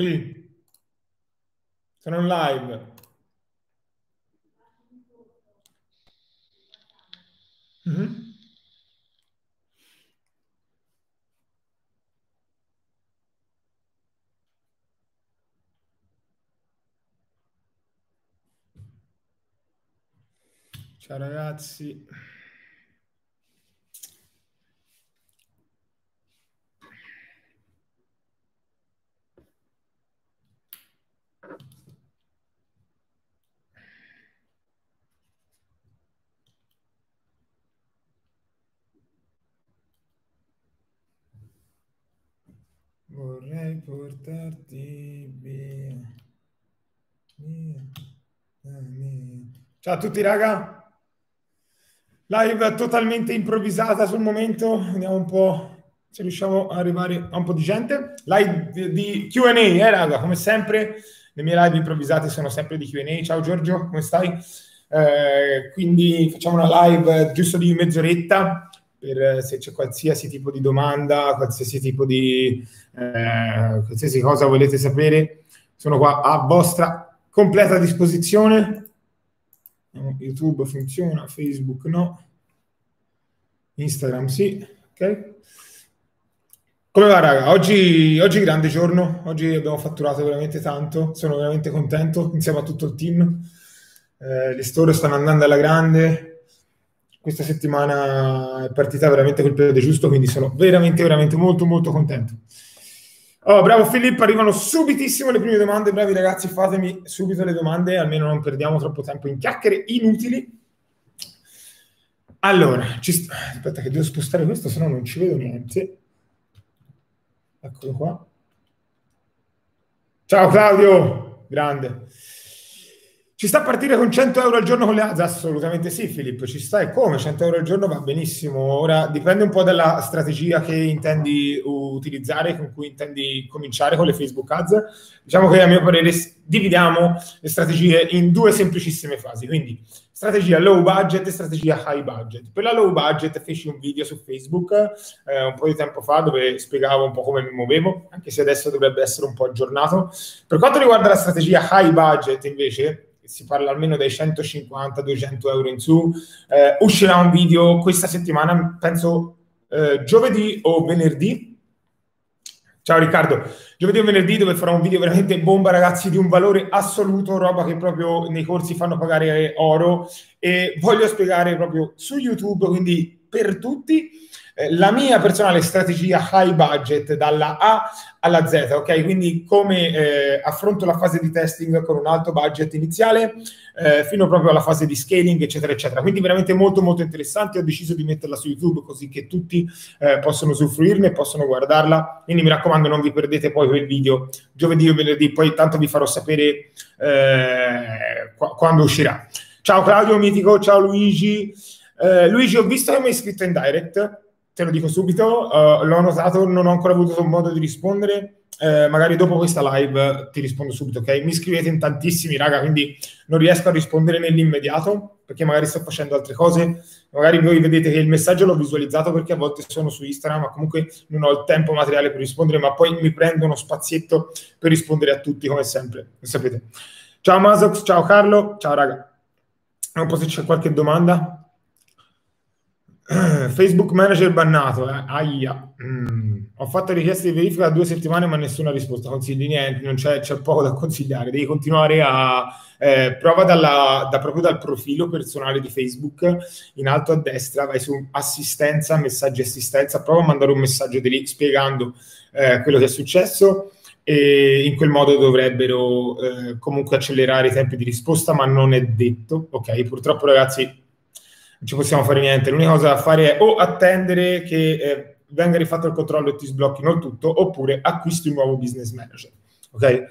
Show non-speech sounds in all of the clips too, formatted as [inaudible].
Eccoci. Sono in live. Mhm. Ciao ragazzi. Vorrei portarti via. via. Ciao a tutti raga. Live totalmente improvvisata sul momento. Vediamo un po' se riusciamo a arrivare a un po' di gente. Live di, Q&A, eh raga, come sempre. Le mie live improvvisate sono sempre di Q&A. Ciao Giorgio, come stai? Eh, quindi facciamo una live giusto di mezz'oretta per se c'è qualsiasi tipo di domanda, qualsiasi tipo di eh, qualsiasi cosa volete sapere, sono qua a vostra completa disposizione. YouTube funziona, Facebook no, Instagram sì, ok? Come va raga? Oggi, oggi grande giorno, oggi abbiamo fatturato veramente tanto, sono veramente contento insieme a tutto il team. Eh, le store stanno andando alla grande, questa settimana è partita veramente col periodo giusto, quindi sono veramente, veramente molto, molto contento. Oh, bravo Filippo, arrivano subitissimo le prime domande, bravi ragazzi, fatemi subito le domande, almeno non perdiamo troppo tempo in chiacchiere inutili. Allora, st- aspetta che devo spostare questo, se no non ci vedo niente. Eccolo qua. Ciao Claudio, grande. Ci sta a partire con 100 euro al giorno con le ads? Assolutamente sì, Filippo, ci sta e come? 100 euro al giorno va benissimo. Ora dipende un po' dalla strategia che intendi utilizzare, con cui intendi cominciare con le Facebook ads. Diciamo che a mio parere dividiamo le strategie in due semplicissime fasi. Quindi strategia low budget e strategia high budget. Per la low budget feci un video su Facebook eh, un po' di tempo fa dove spiegavo un po' come mi muovevo, anche se adesso dovrebbe essere un po' aggiornato. Per quanto riguarda la strategia high budget invece, si parla almeno dai 150-200 euro in su. Eh, uscirà un video questa settimana, penso eh, giovedì o venerdì. Ciao Riccardo, giovedì o venerdì dove farò un video veramente bomba ragazzi di un valore assoluto, roba che proprio nei corsi fanno pagare oro e voglio spiegare proprio su YouTube, quindi per tutti la mia personale strategia high budget dalla A alla Z, ok? Quindi come eh, affronto la fase di testing con un alto budget iniziale eh, fino proprio alla fase di scaling, eccetera, eccetera. Quindi veramente molto molto interessante. Ho deciso di metterla su YouTube così che tutti eh, possono usufruirne e possono guardarla. Quindi mi raccomando, non vi perdete poi quel video giovedì o venerdì, poi tanto vi farò sapere eh, qu- quando uscirà. Ciao Claudio Mitico, ciao Luigi. Eh, Luigi, ho visto che mi hai iscritto in direct te lo dico subito, uh, l'ho notato, non ho ancora avuto modo di rispondere. Eh, magari dopo questa live ti rispondo subito, ok? Mi scrivete in tantissimi, raga, quindi non riesco a rispondere nell'immediato perché magari sto facendo altre cose. Magari voi vedete che il messaggio l'ho visualizzato perché a volte sono su Instagram, ma comunque non ho il tempo materiale per rispondere, ma poi mi prendo uno spazietto per rispondere a tutti, come sempre, lo sapete. Ciao Masox, ciao Carlo, ciao raga. Non so se c'è qualche domanda. [clears throat] Facebook Manager bannato, eh? Aia. Mm. Ho fatto richieste di verifica da due settimane ma nessuna risposta. Consigli niente, non c'è, c'è poco da consigliare. Devi continuare a... Eh, prova dalla, da, proprio dal profilo personale di Facebook in alto a destra, vai su assistenza, messaggi assistenza, prova a mandare un messaggio di lì spiegando eh, quello che è successo e in quel modo dovrebbero eh, comunque accelerare i tempi di risposta, ma non è detto. Ok, purtroppo ragazzi non ci possiamo fare niente. L'unica cosa da fare è o attendere che eh, venga rifatto il controllo e ti sblocchino tutto, oppure acquisti un nuovo business manager. Ok?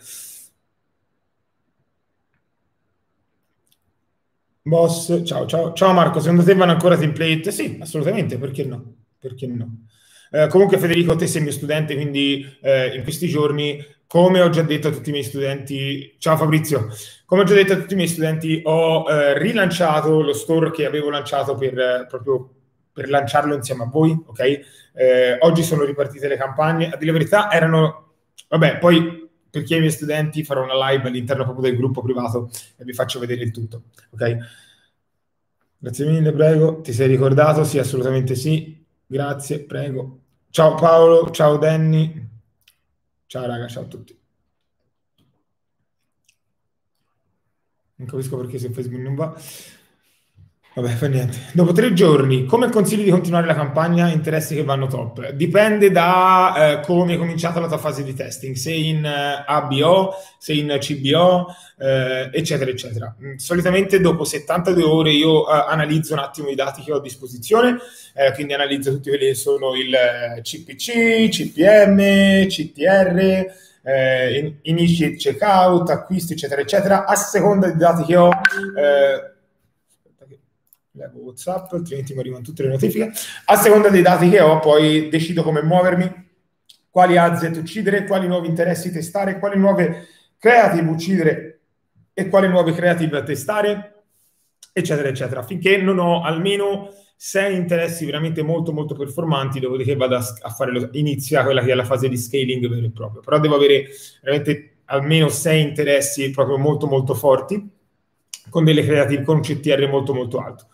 Boss, ciao, ciao, ciao Marco, secondo te vanno ancora template? Sì, assolutamente, perché no? Perché no? Eh, comunque Federico, te sei mio studente, quindi eh, in questi giorni come ho già detto a tutti i miei studenti, ciao Fabrizio, come ho già detto a tutti i miei studenti, ho eh, rilanciato lo store che avevo lanciato per, eh, proprio per lanciarlo insieme a voi, ok? Eh, oggi sono ripartite le campagne, a dire la verità erano, vabbè, poi per chi è i miei studenti farò una live all'interno proprio del gruppo privato e vi faccio vedere il tutto. Ok? Grazie mille, prego. Ti sei ricordato? Sì, assolutamente sì. Grazie, prego. Ciao Paolo, ciao Danny. Ciao raga, ciao a tutti. Non capisco perché se Facebook non va. Vabbè, fa niente. Dopo tre giorni, come consigli di continuare la campagna interessi che vanno top? Dipende da eh, come è cominciata la tua fase di testing, se in eh, ABO, se in CBO, eh, eccetera, eccetera. Mm, solitamente dopo 72 ore io eh, analizzo un attimo i dati che ho a disposizione, eh, quindi analizzo tutti quelli che sono il CPC, CPM, CTR, eh, initiate checkout, acquisti, eccetera, eccetera, a seconda dei dati che ho. Levo WhatsApp, altrimenti mi arrivano tutte le notifiche. A seconda dei dati che ho, poi decido come muovermi, quali asset uccidere, quali nuovi interessi testare, quali nuove creative uccidere e quali nuove creative testare, eccetera, eccetera, finché non ho almeno sei interessi veramente molto molto performanti, dopodiché vado a fare lo, inizia quella che è la fase di scaling vero e proprio. Però devo avere veramente almeno sei interessi proprio molto molto forti con delle creative con un CTR molto molto alto.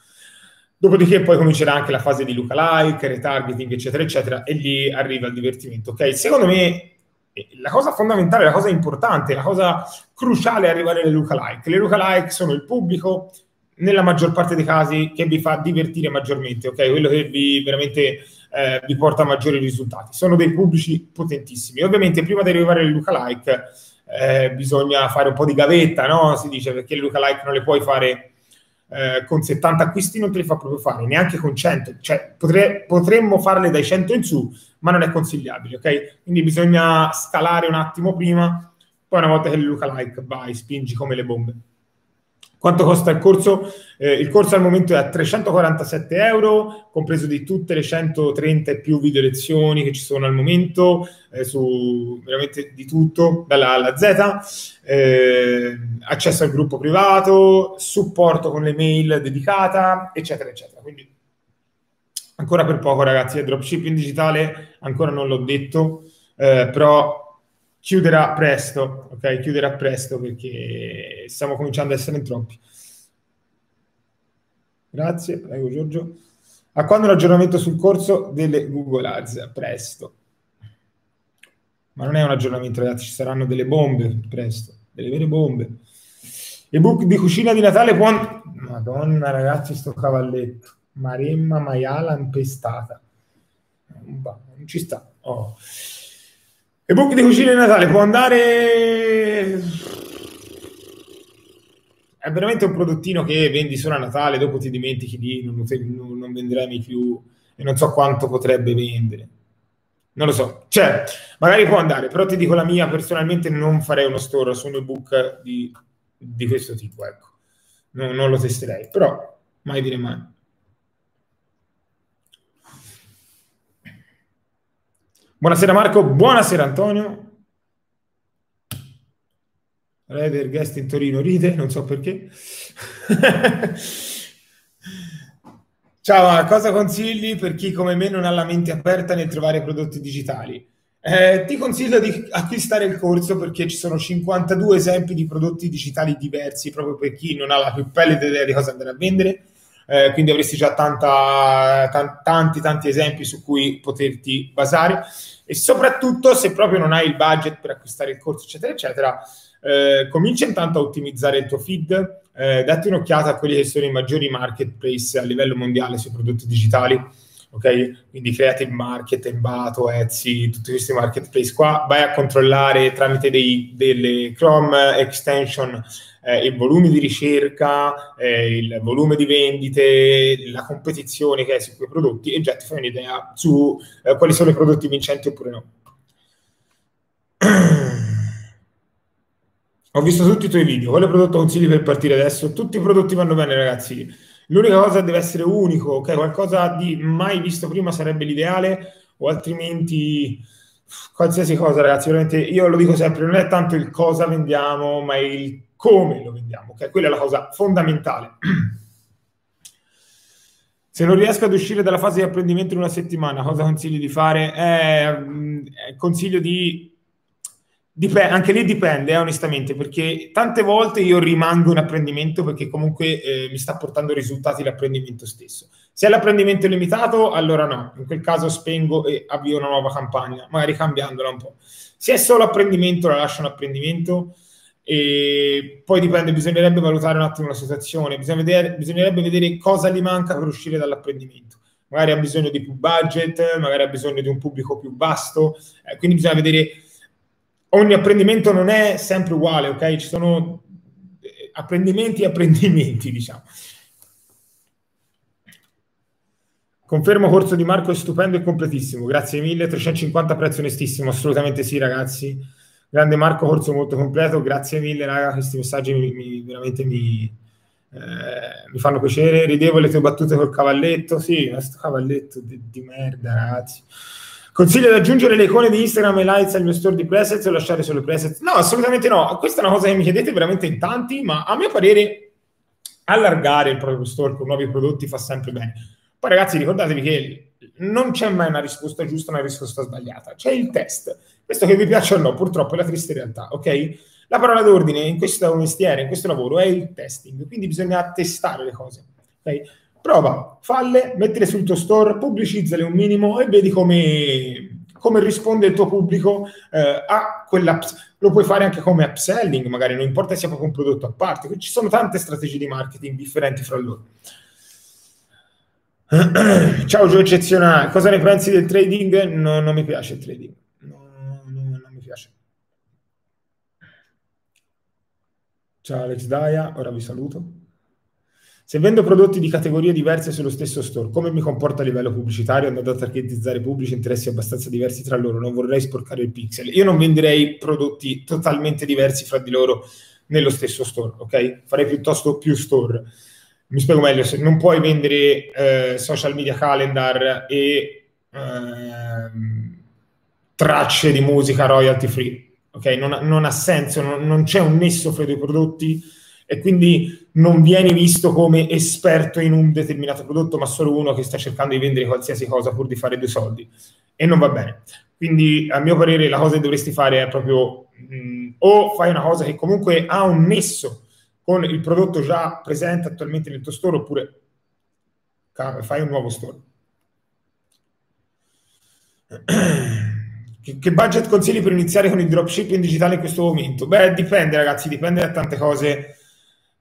Dopodiché poi comincerà anche la fase di lookalike, retargeting, eccetera, eccetera, e lì arriva il divertimento. Ok? Secondo me eh, la cosa fondamentale, la cosa importante, la cosa cruciale è arrivare alle lookalike. Le lookalike sono il pubblico, nella maggior parte dei casi, che vi fa divertire maggiormente, ok? Quello che vi veramente eh, vi porta a maggiori risultati. Sono dei pubblici potentissimi. Ovviamente, prima di arrivare alle lookalike, eh, bisogna fare un po' di gavetta, no? Si dice perché le lookalike non le puoi fare eh, con 70 acquisti non te li fa proprio fare, neanche con 100, cioè potre, potremmo farle dai 100 in su, ma non è consigliabile, ok? Quindi bisogna scalare un attimo prima, poi una volta che il lookalike vai, spingi come le bombe. Quanto costa il corso? Eh, il corso al momento è a 347 euro, compreso di tutte le 130 e più video lezioni che ci sono al momento, eh, su veramente di tutto, dalla A alla Z, eh, accesso al gruppo privato, supporto con le mail dedicata, eccetera, eccetera. Quindi ancora per poco ragazzi, il dropshipping digitale ancora non l'ho detto, eh, però chiuderà presto, ok? Chiuderà presto perché stiamo cominciando ad essere in troppi. Grazie, prego Giorgio. A quando l'aggiornamento sul corso delle Google Ads? Presto. Ma non è un aggiornamento, ragazzi, ci saranno delle bombe presto, delle vere bombe. Ebook di cucina di Natale può... Madonna, ragazzi, sto cavalletto. Maremma maiala impestata. Non ci sta. Oh. Ebook di cucina di Natale può andare... È veramente un prodottino che vendi solo a Natale, dopo ti dimentichi di non, non, non venderai più e non so quanto potrebbe vendere. Non lo so, cioè, magari può andare, però ti dico la mia, personalmente non farei uno store su un ebook di, di questo tipo, ecco. No, non lo testerei, però mai dire mai. Buonasera Marco, buonasera Antonio. Reder guest in Torino ride, non so perché. [laughs] Ciao, cosa consigli per chi come me non ha la mente aperta nel trovare prodotti digitali? Eh, ti consiglio di acquistare il corso perché ci sono 52 esempi di prodotti digitali diversi proprio per chi non ha la più pallida idea di cosa andare a vendere. Eh, quindi avresti già tanta, t- tanti tanti esempi su cui poterti basare e soprattutto se proprio non hai il budget per acquistare il corso, eccetera, eccetera, eh, comincia intanto a ottimizzare il tuo feed, eh, datti un'occhiata a quelli che sono i maggiori marketplace a livello mondiale sui prodotti digitali, ok? Quindi Creative Market, Embato, Etsy, tutti questi marketplace qua, vai a controllare tramite dei, delle Chrome extension eh, il volume di ricerca, eh, il volume di vendite, la competizione che è su quei prodotti e già ti fai un'idea su eh, quali sono i prodotti vincenti oppure no. [clears throat] Ho visto tutti i tuoi video, quale prodotto consigli per partire adesso? Tutti i prodotti vanno bene ragazzi, l'unica cosa deve essere unico, ok? Qualcosa di mai visto prima sarebbe l'ideale o altrimenti qualsiasi cosa ragazzi, veramente io lo dico sempre, non è tanto il cosa vendiamo, ma il come lo vendiamo, ok? Quella è la cosa fondamentale. Se non riesco ad uscire dalla fase di apprendimento in una settimana, cosa consigli di fare? Eh, consiglio di Dipende, anche lì dipende, eh, onestamente, perché tante volte io rimango in apprendimento perché comunque eh, mi sta portando risultati l'apprendimento stesso. Se è l'apprendimento limitato, allora no, in quel caso spengo e avvio una nuova campagna, magari cambiandola un po'. Se è solo apprendimento, la lascio un apprendimento e poi dipende, bisognerebbe valutare un attimo la situazione, bisogna vedere, bisognerebbe vedere cosa gli manca per uscire dall'apprendimento. Magari ha bisogno di più budget, magari ha bisogno di un pubblico più vasto, eh, quindi bisogna vedere ogni apprendimento non è sempre uguale, ok? Ci sono eh, apprendimenti e apprendimenti, [laughs] diciamo. Confermo corso di Marco è stupendo e completissimo, grazie mille, 350 prezzo onestissimo, assolutamente sì ragazzi. Grande Marco, corso molto completo, grazie mille raga, questi messaggi mi, mi, veramente mi, eh, mi, fanno piacere. Ridevo le tue battute col cavalletto, sì, questo cavalletto di, di merda ragazzi. Consiglio di aggiungere le icone di Instagram e Lights al mio store di presets o lasciare solo presets? No, assolutamente no. Questa è una cosa che mi chiedete veramente in tanti, ma a mio parere allargare il proprio store con nuovi prodotti fa sempre bene. Poi ragazzi ricordatevi che non c'è mai una risposta giusta, una risposta sbagliata, c'è il test. Questo che vi piace o no, purtroppo è la triste realtà, ok? La parola d'ordine in questo mestiere, in questo lavoro, è il testing, quindi bisogna testare le cose, ok? prova, falle, mettile sul tuo store, pubblicizzale un minimo e vedi come, come risponde il tuo pubblico eh, a quella. Lo puoi fare anche come upselling, magari non importa sia proprio un prodotto a parte, ci sono tante strategie di marketing differenti fra loro. [clears throat] Ciao Gio Eccezionale, cosa ne pensi del trading? No, non mi piace il trading, no, no, non mi piace. Ciao Alex Daia, ora vi saluto. Se vendo prodotti di categorie diverse sullo stesso store, come mi comporto a livello pubblicitario andando a targetizzare pubblici interessi abbastanza diversi tra loro? Non vorrei sporcare il pixel. Io non venderei prodotti totalmente diversi fra di loro nello stesso store, ok? Farei piuttosto più store. Mi spiego meglio, se non puoi vendere eh, social media calendar e eh, tracce di musica royalty free, ok? Non, non ha senso, non, non c'è un nesso fra i due prodotti e quindi non vieni visto come esperto in un determinato prodotto, ma solo uno che sta cercando di vendere qualsiasi cosa pur di fare due soldi e non va bene. Quindi, a mio parere, la cosa che dovresti fare è proprio mh, o fai una cosa che comunque ha un nesso con il prodotto già presente attualmente nel tuo store, oppure fai un nuovo store. Che budget consigli per iniziare con il dropshipping digitale in questo momento? Beh, dipende, ragazzi, dipende da tante cose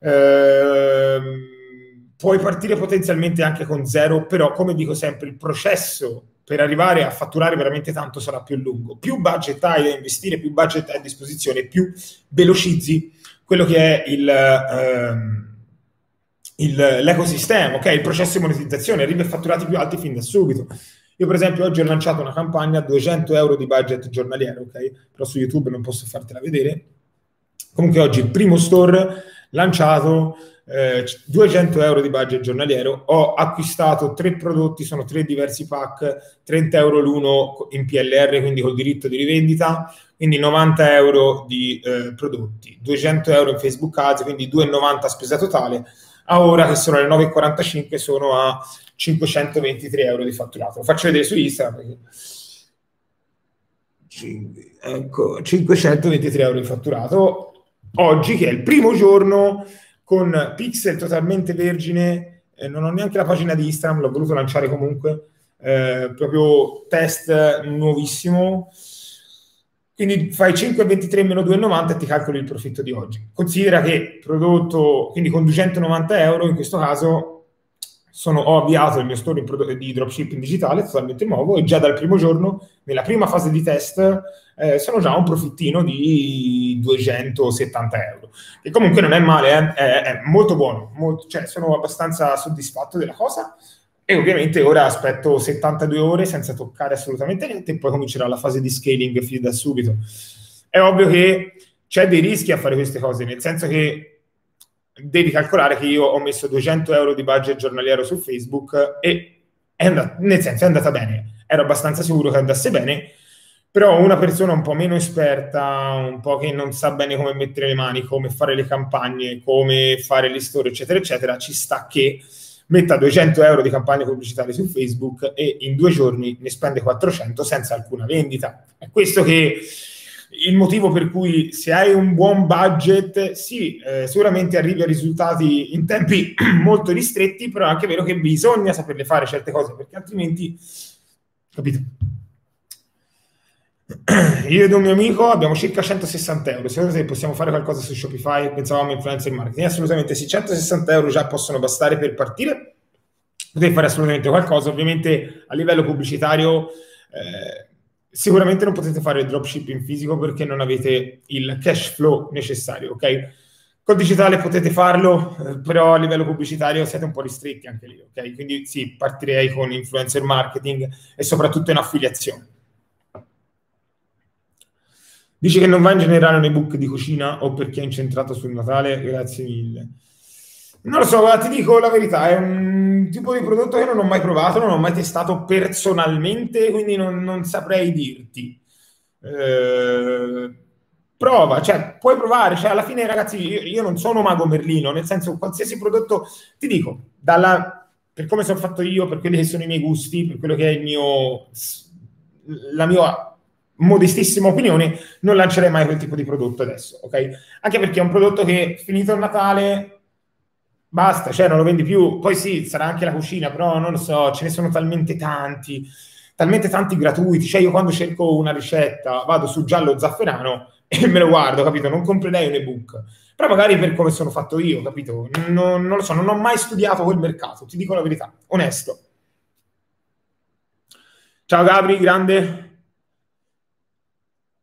Ehm, puoi partire potenzialmente anche con zero, però come dico sempre, il processo per arrivare a fatturare veramente tanto sarà più lungo. Più budget hai da investire, più budget hai a disposizione, più velocizzi quello che è il, ehm, il, l'ecosistema, ok? Il processo di monetizzazione, arrivi a fatturati più alti fin da subito. Io, per esempio, oggi ho lanciato una campagna a 200 euro di budget giornaliero, ok? Però su YouTube non posso fartela vedere. Comunque oggi il primo store lanciato eh, 200 euro di budget giornaliero, ho acquistato tre prodotti, sono tre diversi pack, 30 euro l'uno in PLR, quindi col diritto di rivendita, quindi 90 euro di eh, prodotti, 200 euro in Facebook Ads, quindi 2,90 spesa totale, a ora che sono le 9,45 sono a 523 euro di fatturato. Lo faccio vedere su Instagram perché... Ecco, 523 euro di fatturato oggi, che è il primo giorno con pixel totalmente vergine, eh, non ho neanche la pagina di Instagram, l'ho voluto lanciare comunque, eh, proprio test nuovissimo. Quindi fai 5,23 meno 2,90 e ti calcoli il profitto di oggi. Considera che prodotto, quindi con 290 euro in questo caso sono, ho avviato il mio store di dropshipping digitale totalmente nuovo e già dal primo giorno, nella prima fase di test, eh, sono già un profittino di 270 euro, che comunque non è male, eh? è, è, molto buono, molto, cioè sono abbastanza soddisfatto della cosa e ovviamente ora aspetto 72 ore senza toccare assolutamente niente e poi comincerà la fase di scaling fin da subito. È ovvio che c'è dei rischi a fare queste cose, nel senso che devi calcolare che io ho messo 200 euro di budget giornaliero su Facebook e è andata, nel senso è andata bene, ero abbastanza sicuro che andasse bene, però una persona un po' meno esperta, un po' che non sa bene come mettere le mani, come fare le campagne, come fare le storie, eccetera, eccetera, ci sta che metta 200 euro di campagne pubblicitarie su Facebook e in due giorni ne spende 400 senza alcuna vendita. È questo che il motivo per cui se hai un buon budget, sì, eh, sicuramente arrivi a risultati in tempi [clears throat] molto ristretti, però è anche vero che bisogna saperle fare certe cose, perché altrimenti, capito? Io ed un mio amico abbiamo circa 160 euro. Secondo te possiamo fare qualcosa su Shopify? Pensavamo influencer marketing. Assolutamente sì, 160 euro già possono bastare per partire. Potete fare assolutamente qualcosa. Ovviamente a livello pubblicitario eh, sicuramente non potete fare il dropshipping fisico perché non avete il cash flow necessario, ok? Col digitale potete farlo, eh, però a livello pubblicitario siete un po' ristretti anche lì, ok? Quindi sì, partirei con influencer marketing e soprattutto in affiliazione. Dice che non va in generale un ebook di cucina o perché è incentrato sul Natale? Grazie mille. Non lo so, guarda, ti dico la verità, è un tipo di prodotto che non ho mai provato, non ho mai testato personalmente, quindi non, non saprei dirti. Eh, prova, cioè puoi provare, cioè alla fine ragazzi io, io, non sono mago Merlino, nel senso qualsiasi prodotto, ti dico, dalla, per come sono fatto io, per quelli che sono i miei gusti, per quello che è il mio, la mia modestissima opinione, non lancerei mai quel tipo di prodotto adesso, ok? Anche perché è un prodotto che finito il Natale basta, cioè non lo vendi più. Poi sì, sarà anche la cucina, però non lo so, ce ne sono talmente tanti, talmente tanti gratuiti. Cioè io quando cerco una ricetta vado su giallo zafferano e me lo guardo, capito? Non comprerei un ebook. Però magari per come sono fatto io, capito? Non, non lo so, non ho mai studiato quel mercato, ti dico la verità, onesto. Ciao Gabri, grande.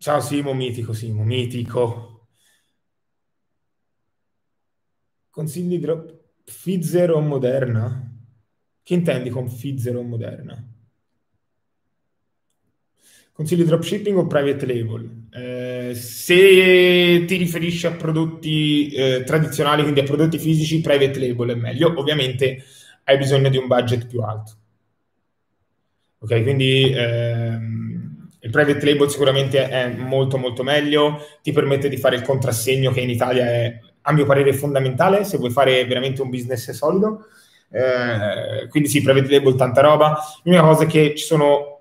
Ciao Simo, mitico Simo, mitico. Consigli drop Pfizer o Moderna? Che intendi con Pfizer o Moderna? Consigli dropshipping o private label? Eh, se ti riferisci a prodotti eh, tradizionali, quindi a prodotti fisici, private label è meglio. Ovviamente hai bisogno di un budget più alto. Ok, quindi ehm, il private label sicuramente è molto molto meglio, ti permette di fare il contrassegno che in Italia è, a mio parere, fondamentale se vuoi fare veramente un business solido. Eh, quindi sì, private label, tanta roba. L'unica cosa è che ci sono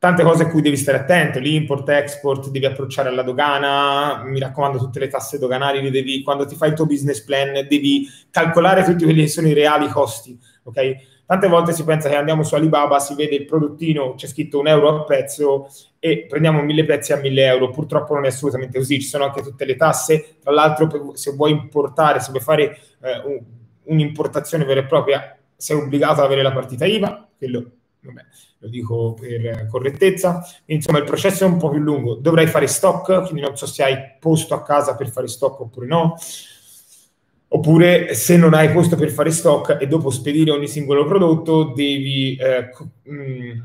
tante cose a cui devi stare attento, l'import, export, devi approcciare alla dogana, mi raccomando tutte le tasse doganali, devi, quando ti fai il tuo business plan devi calcolare tutti quelli che sono i reali costi, ok? Tante volte si pensa che andiamo su Alibaba, si vede il prodottino, c'è scritto un euro a pezzo e prendiamo mille pezzi a mille euro. Purtroppo non è assolutamente così, ci sono anche tutte le tasse. Tra l'altro, se vuoi importare, se vuoi fare eh, un, un'importazione vera e propria, sei obbligato ad avere la partita IVA, quello vabbè, lo dico per correttezza. Insomma, il processo è un po' più lungo. Dovrai fare stock, quindi non so se hai posto a casa per fare stock oppure no. Oppure se non hai posto per fare stock e dopo spedire ogni singolo prodotto, devi... Eh, mm,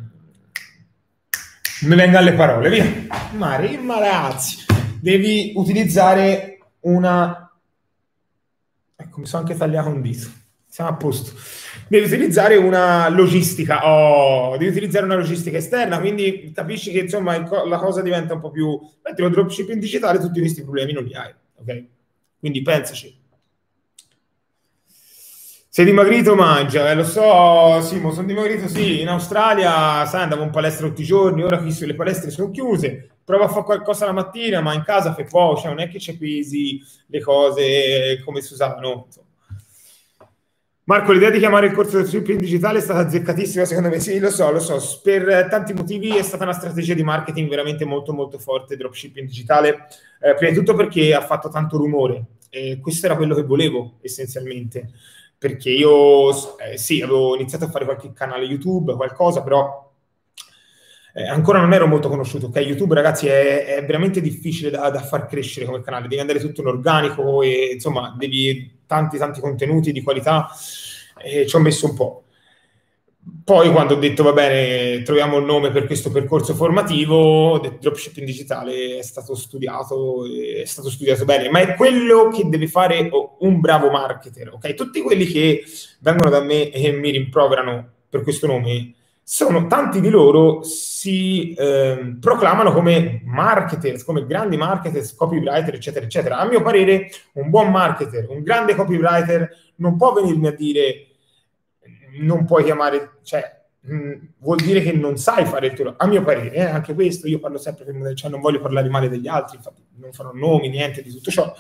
mi venga le parole, via. Mari, malazzi. Devi utilizzare una... Ecco, mi sono anche tagliato un dito. Siamo a posto. Devi utilizzare una logistica, oh, devi utilizzare una logistica esterna, quindi capisci che insomma la cosa diventa un po' più... Mentre lo dropshipping digitale tutti questi problemi non li hai, ok? Quindi pensaci. Sei dimagrito, mangia, eh, lo so, Simo, sono dimagrito, sì, in Australia, sai, andavo in palestra tutti i giorni, ora qui le palestre sono chiuse, provo a fare qualcosa la mattina, ma in casa fai poco, cioè non è che c'è pesi le cose come si usavano. Marco, l'idea di chiamare il corso del shipping digitale è stata azzeccatissima, secondo me. Sì, lo so, lo so. Per tanti motivi è stata una strategia di marketing veramente molto, molto forte, dropshipping digitale. Eh, prima di tutto perché ha fatto tanto rumore. E questo era quello che volevo, essenzialmente perché io eh, sì, avevo iniziato a fare qualche canale YouTube, qualcosa, però eh, ancora non ero molto conosciuto. Ok, YouTube, ragazzi, è, è veramente difficile da, da, far crescere come canale, devi andare tutto in organico e insomma, devi tanti, tanti contenuti di qualità. E ci ho messo un po'. Poi quando ho detto va bene, troviamo il nome per questo percorso formativo, dropshipping digitale è stato studiato, è stato studiato bene, ma è quello che deve fare un bravo marketer, ok? Tutti quelli che vengono da me e mi rimproverano per questo nome, sono tanti di loro si eh, proclamano come marketers, come grandi marketers, copywriter, eccetera, eccetera. A mio parere, un buon marketer, un grande copywriter non può venirmi a dire non puoi chiamare, cioè, mh, vuol dire che non sai fare il tuo. A mio parere, eh, anche questo, io parlo sempre cioè non voglio parlare male degli altri, infatti non farò nomi, niente di tutto ciò.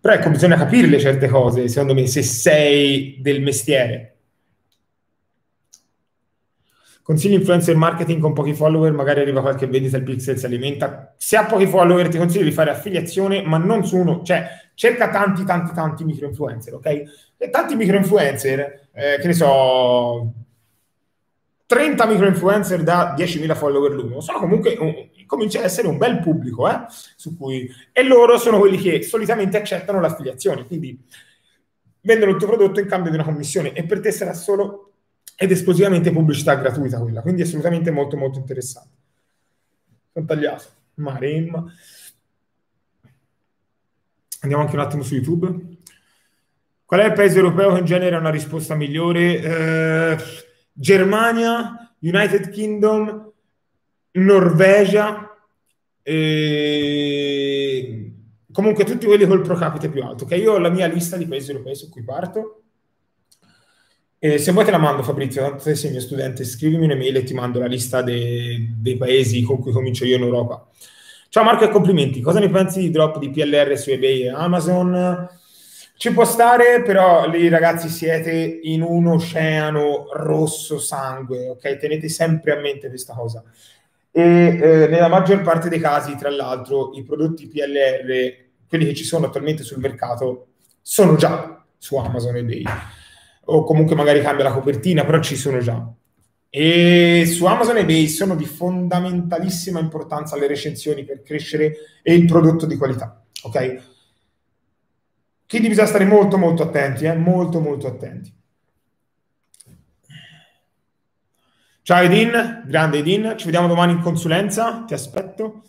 Però ecco, bisogna capirle certe cose, secondo me, se sei del mestiere. Consigli influencer marketing con pochi follower, magari arriva qualche vendita, il pixel si alimenta. Se ha pochi follower ti consiglio di fare affiliazione, ma non su uno, cioè cerca tanti, tanti, tanti micro influencer, ok? E tanti micro influencer, eh, che ne so, 30 micro influencer da 10.000 follower l'uno, sono comunque, un, comincia ad essere un bel pubblico, eh, su cui, e loro sono quelli che solitamente accettano l'affiliazione, quindi vendono il tuo prodotto in cambio di una commissione e per te sarà solo ed esclusivamente pubblicità gratuita quella, quindi assolutamente molto molto interessante. Sono tagliato. Maremma. Andiamo anche un attimo su YouTube. Qual è il paese europeo che genera una risposta migliore? Eh, Germania, United Kingdom, Norvegia, eh, comunque tutti quelli col pro capite più alto. Che io ho la mia lista di paesi europei su cui parto eh, se vuoi te la mando Fabrizio, tanto se sei mio studente, scrivimi un'email e ti mando la lista de- dei paesi con cui comincio io in Europa. Ciao Marco e complimenti, cosa ne pensi di drop di PLR su eBay e Amazon? Ci può stare, però lì ragazzi siete in un oceano rosso sangue, ok? Tenete sempre a mente questa cosa. E eh, nella maggior parte dei casi, tra l'altro, i prodotti PLR, quelli che ci sono attualmente sul mercato, sono già su Amazon eBay o comunque magari cambia la copertina, però ci sono già. E su Amazon eBay sono di fondamentalissima importanza le recensioni per crescere e il prodotto di qualità, ok? Quindi bisogna stare molto molto attenti, eh? molto molto attenti. Ciao Edin, grande Edin, ci vediamo domani in consulenza, ti aspetto.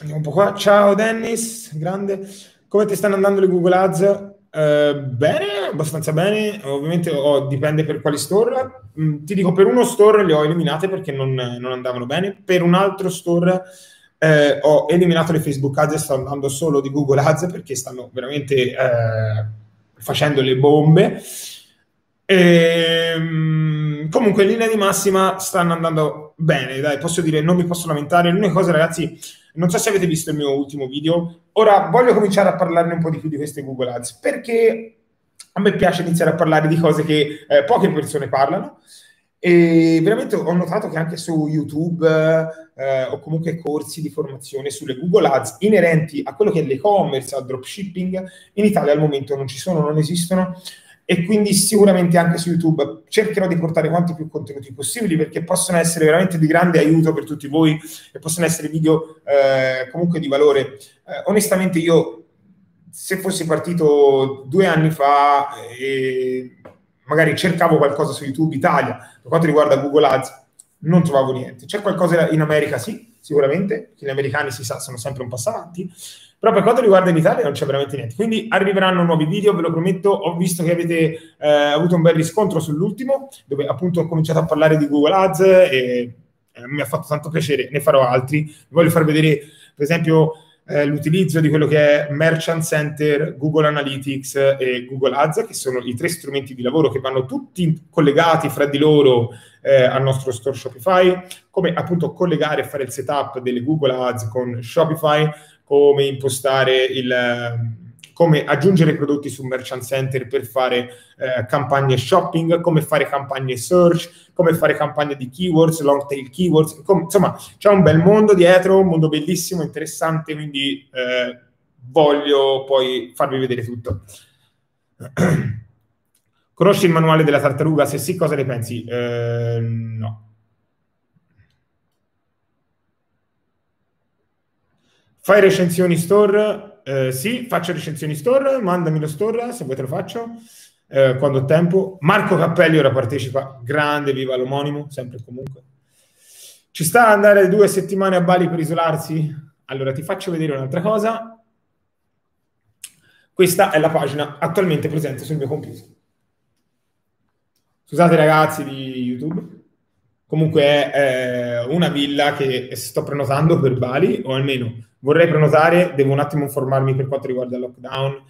Andiamo un po' qua. Ciao Dennis, grande. Come ti stanno andando le Google Ads? Eh, bene, abbastanza bene. Ovviamente oh, dipende per quali store. Mm, ti dico, per uno store le ho eliminate perché non, non andavano bene. Per un altro store eh, ho eliminato le Facebook Ads e sto andando solo di Google Ads perché stanno veramente eh, facendo le bombe. E, ehm, comunque in linea di massima stanno andando bene, dai, posso dire, non mi posso lamentare. L'unica cosa, ragazzi, non so se avete visto il mio ultimo video. Ora voglio cominciare a parlarne un po' di più di queste Google Ads perché a me piace iniziare a parlare di cose che eh, poche persone parlano. E veramente ho notato che anche su YouTube eh, o comunque corsi di formazione sulle Google Ads inerenti a quello che è l'e-commerce, al dropshipping, in Italia al momento non ci sono, non esistono e quindi sicuramente anche su YouTube cercherò di portare quanti più contenuti possibili perché possono essere veramente di grande aiuto per tutti voi e possono essere video eh, comunque di valore. Eh, onestamente io se fossi partito due anni fa e magari cercavo qualcosa su YouTube Italia per quanto riguarda Google Ads non trovavo niente. C'è qualcosa in America sì, sicuramente, perché gli americani si sa sono sempre un passo avanti, però per quanto riguarda l'Italia non c'è veramente niente. Quindi arriveranno nuovi video, ve lo prometto. Ho visto che avete eh, avuto un bel riscontro sull'ultimo, dove appunto ho cominciato a parlare di Google Ads e eh, mi ha fatto tanto piacere, ne farò altri. Vi voglio far vedere, per esempio, eh, l'utilizzo di quello che è Merchant Center, Google Analytics e Google Ads, che sono i tre strumenti di lavoro che vanno tutti collegati fra di loro eh, al nostro store Shopify, come appunto collegare e fare il setup delle Google Ads con Shopify, come impostare il come aggiungere prodotti su Merchant Center per fare eh, campagne shopping, come fare campagne search, come fare campagne di keywords, long tail keywords, com- insomma c'è un bel mondo dietro, un mondo bellissimo, interessante, quindi eh, voglio poi farvi vedere tutto. [clears throat] Conosci il manuale della tartaruga? Se sì, cosa ne pensi? Eh, no. Fai recensioni store? Eh, sì, faccio recensioni store, mandami lo store se vuoi te lo faccio, eh, quando ho tempo. Marco Cappelli ora partecipa, grande, viva l'omonimo, sempre e comunque. Ci sta andare due settimane a Bali per isolarsi? Allora ti faccio vedere un'altra cosa. Questa è la pagina attualmente presente sul mio computer. Scusate ragazzi di YouTube. Comunque è eh, una villa che sto prenotando per Bali, o almeno vorrei prenotare, devo un attimo informarmi per quanto riguarda il lockdown.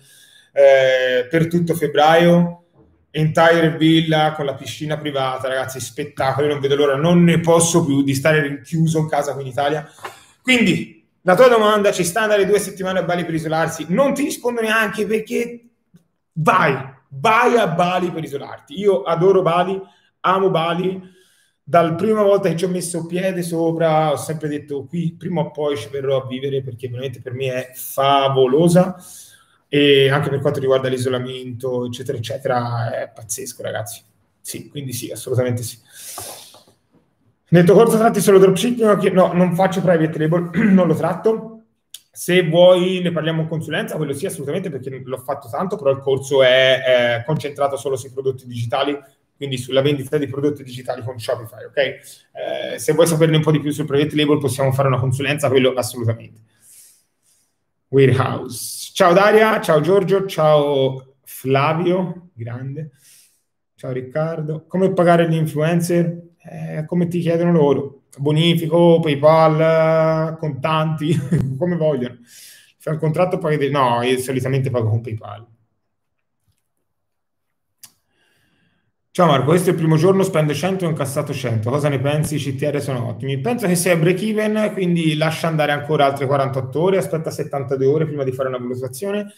eh, per tutto febbraio. Entire villa con la piscina privata, ragazzi, spettacoli, non vedo l'ora, non ne posso più di stare rinchiuso in casa qui in Italia. Quindi, la tua domanda, ci sta andare due settimane a Bali per isolarsi? Non ti rispondo neanche perché vai, vai a Bali per isolarti. Io adoro Bali, amo Bali. Dal prima volta che ci ho messo piede sopra, ho sempre detto qui prima o poi ci verrò a vivere perché veramente per me è favolosa e anche per quanto riguarda l'isolamento, eccetera, eccetera, è pazzesco, ragazzi. Sì, quindi sì, assolutamente sì. Nel tuo corso tratti solo dropshipping? No, non faccio private label, [clears throat] non lo tratto. Se vuoi ne parliamo in consulenza, quello sì, assolutamente, perché l'ho fatto tanto, però il corso è, è concentrato solo sui prodotti digitali, quindi sulla vendita di prodotti digitali con Shopify, ok? Eh, se vuoi saperne un po' di più sul private label, possiamo fare una consulenza, quello assolutamente. Warehouse. Ciao Daria, ciao Giorgio, ciao Flavio, grande. Ciao Riccardo. Come pagare gli influencer? Eh, come ti chiedono loro. Bonifico, PayPal, contanti, [laughs] come vogliono. Fai un contratto paghi... No, io solitamente pago con PayPal. Ciao Marco, questo è il primo giorno, spendo 100 e ho incassato 100. Cosa ne pensi? I CTR sono ottimi. Penso che sia break even, quindi lascia andare ancora altre 48 ore, aspetta 72 ore prima di fare una valutazione.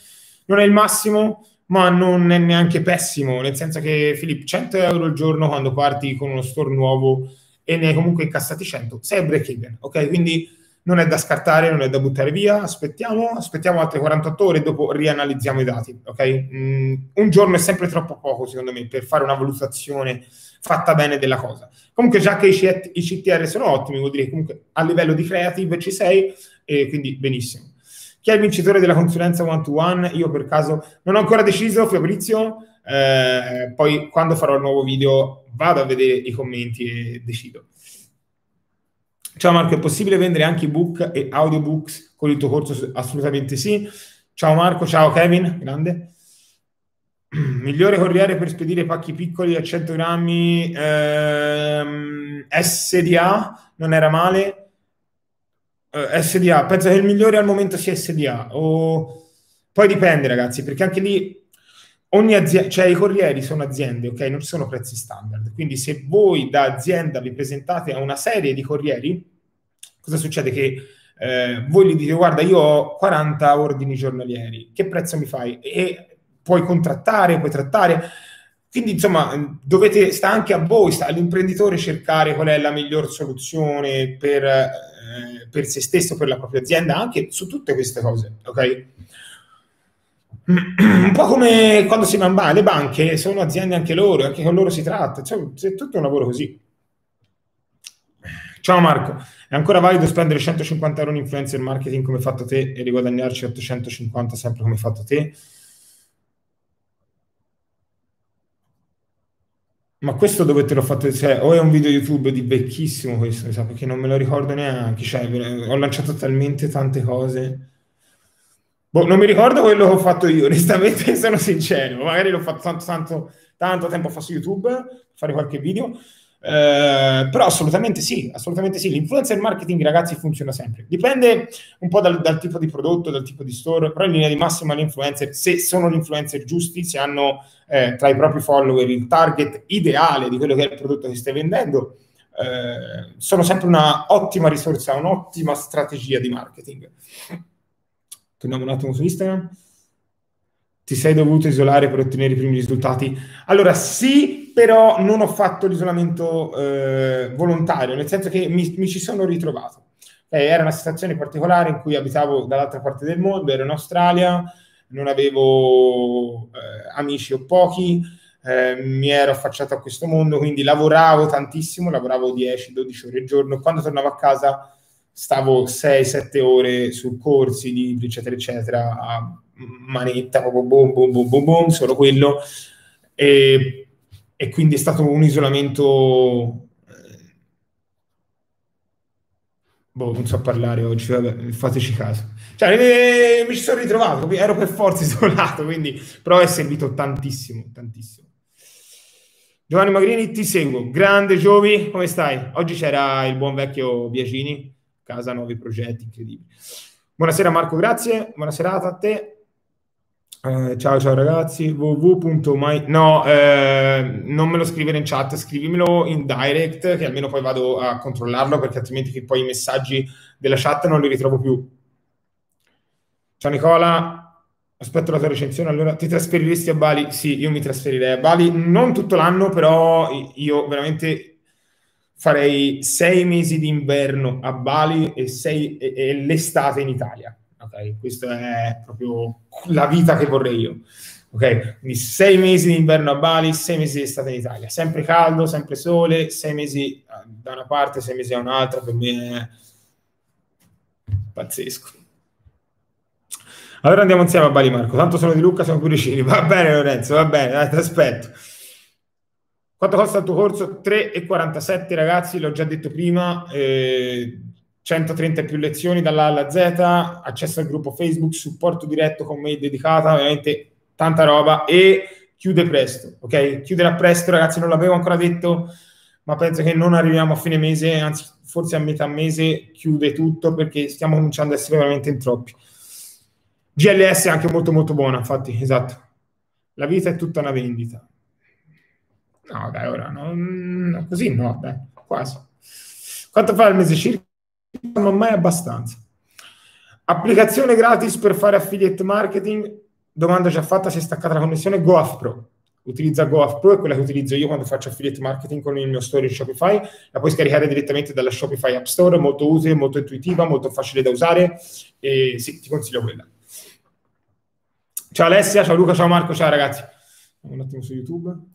Non è il massimo, ma non è neanche pessimo, nel senso che Filippo, 100 euro al giorno quando parti con uno store nuovo e ne hai comunque incassati 100, sei break even, ok? Quindi non è da scartare, non è da buttare via, aspettiamo, aspettiamo altre 48 ore e dopo rianalizziamo i dati, ok? Mm, un giorno è sempre troppo poco, secondo me, per fare una valutazione fatta bene della cosa. Comunque già che i, CTR sono ottimi, vuol dire che comunque a livello di creative ci sei, e quindi benissimo. Chi è il vincitore della consulenza one-to-one? Io per caso non ho ancora deciso, Fabrizio, eh, poi quando farò il nuovo video vado a vedere i commenti e decido. Ciao Marco, è possibile vendere anche ebook e audiobooks con il tuo corso? Assolutamente sì. Ciao Marco, ciao Kevin, grande. [clears throat] Migliore corriere per spedire pacchi piccoli a 100 grammi ehm, SDA, non era male. Eh, SDA, penso che il migliore al momento sia SDA. O... Poi dipende ragazzi, perché anche lì ogni azienda, cioè i corrieri sono aziende, ok? Non ci sono prezzi standard. Quindi se voi da azienda vi presentate a una serie di corrieri, cosa succede? Che eh, voi gli dite guarda io ho 40 ordini giornalieri, che prezzo mi fai? E puoi contrattare, puoi trattare. Quindi insomma dovete, sta anche a voi, sta all'imprenditore cercare qual è la miglior soluzione per, eh, per se stesso, per la propria azienda, anche su tutte queste cose, ok? Un po' come quando si va in banca, le banche sono aziende anche loro, anche con loro si tratta, cioè, è tutto un lavoro così. Ciao Marco, è ancora valido spendere 150 euro in influencer marketing come hai fatto te e riguadagnarci 850 sempre come hai fatto te? Ma questo dove te l'ho fatto? Cioè, o è un video YouTube di vecchissimo questo, perché non me lo ricordo neanche, cioè, ho lanciato talmente tante cose. Boh, non mi ricordo quello che ho fatto io, [laughs] onestamente, sono sincero. Magari l'ho fatto tanto, tanto, tanto tempo fa su YouTube, fare qualche video. Eh, però assolutamente sì, assolutamente sì. L'influencer marketing, ragazzi, funziona sempre. Dipende un po' dal, dal, tipo di prodotto, dal tipo di store, però in linea di massima l'influencer, se sono gli influencer giusti, se hanno eh, tra i propri follower il target ideale di quello che è il prodotto che stai vendendo, eh, sono sempre una ottima risorsa, un'ottima strategia di marketing. Torniamo un attimo su Instagram. Ti sei dovuto isolare per ottenere i primi risultati? Allora, sì, però non ho fatto l'isolamento eh, volontario, nel senso che mi, mi ci sono ritrovato. Eh, era una situazione particolare in cui abitavo dall'altra parte del mondo, ero in Australia, non avevo eh, amici o pochi, eh, mi ero affacciato a questo mondo, quindi lavoravo tantissimo, lavoravo 10-12 ore al giorno. Quando tornavo a casa stavo 6-7 ore su corsi, libri, eccetera, eccetera, a manetta, boom, boom, boom, boom, boom, solo quello. E, e, quindi è stato un isolamento... Eh, boh, non so parlare oggi, vabbè, fateci caso. Cioè, eh, mi ci sono ritrovato, ero per forza [laughs] isolato, quindi, però è servito tantissimo, tantissimo. Giovanni Magrini, ti seguo. Grande Giovi, come stai? Oggi c'era il buon vecchio Biagini, casa, nuovi progetti incredibili. Buonasera Marco, grazie, buona serata a te. Eh, ciao ciao ragazzi, www.my... No, eh, non me lo scrivere in chat, scrivimelo in direct che almeno poi vado a controllarlo perché altrimenti poi i messaggi della chat non li ritrovo più. Ciao Nicola, aspetto la tua recensione. Allora, ti trasferiresti a Bali? Sì, io mi trasferirei a Bali, non tutto l'anno, però io veramente farei sei mesi di inverno a Bali e, sei, e, e l'estate in Italia ok? Questa è proprio la vita che vorrei io. Ok, quindi sei mesi di inverno a Bali, sei mesi di estate in Italia, sempre caldo, sempre sole, sei mesi eh, da una parte, sei mesi da un'altra, per me è pazzesco. Allora andiamo insieme a Bali Marco, tanto sono di Lucca, siamo pure vicini, va bene Lorenzo, va bene, ti aspetto. Quanto costa il tuo corso? 3,47 ragazzi, l'ho già detto prima, eh, 130 più lezioni dalla A alla Z, accesso al gruppo Facebook, supporto diretto con mail dedicata, veramente tanta roba e chiude presto, ok? Chiuderà presto, ragazzi, non l'avevo ancora detto, ma penso che non arriviamo a fine mese, anzi forse a metà mese chiude tutto perché stiamo cominciando ad essere veramente in troppi. GLS è anche molto molto buona, infatti, esatto. La vita è tutta una vendita. No, dai, ora, non, così no, dai, quasi. Quanto fa il mese circa? ma mai abbastanza. Applicazione gratis per fare affiliate marketing. Domanda già fatta, si è staccata la connessione. GoAff Pro. Utilizza GoAff Pro, è quella che utilizzo io quando faccio affiliate marketing con il mio store Shopify. La puoi scaricare direttamente dalla Shopify App Store, molto utile, molto intuitiva, molto facile da usare. E sì, ti consiglio quella. Ciao Alessia, ciao Luca, ciao Marco, ciao ragazzi. Un attimo su YouTube.